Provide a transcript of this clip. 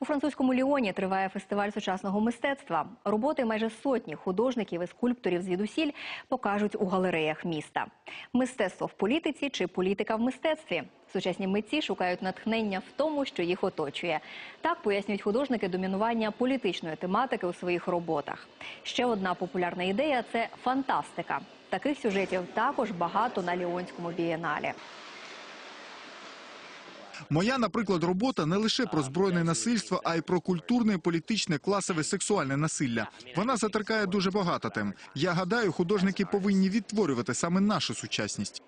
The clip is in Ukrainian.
У французькому Ліоні триває фестиваль сучасного мистецтва. Роботи майже сотні художників і скульпторів звідусіль покажуть у галереях міста. Мистецтво в політиці чи політика в мистецтві. Сучасні митці шукають натхнення в тому, що їх оточує. Так пояснюють художники домінування політичної тематики у своїх роботах. Ще одна популярна ідея це фантастика. Таких сюжетів також багато на Ліонському бієналі. Моя, наприклад, робота не лише про збройне насильство, а й про культурне, політичне, класове, сексуальне насилля. Вона затеркає дуже багато тем. Я гадаю, художники повинні відтворювати саме нашу сучасність.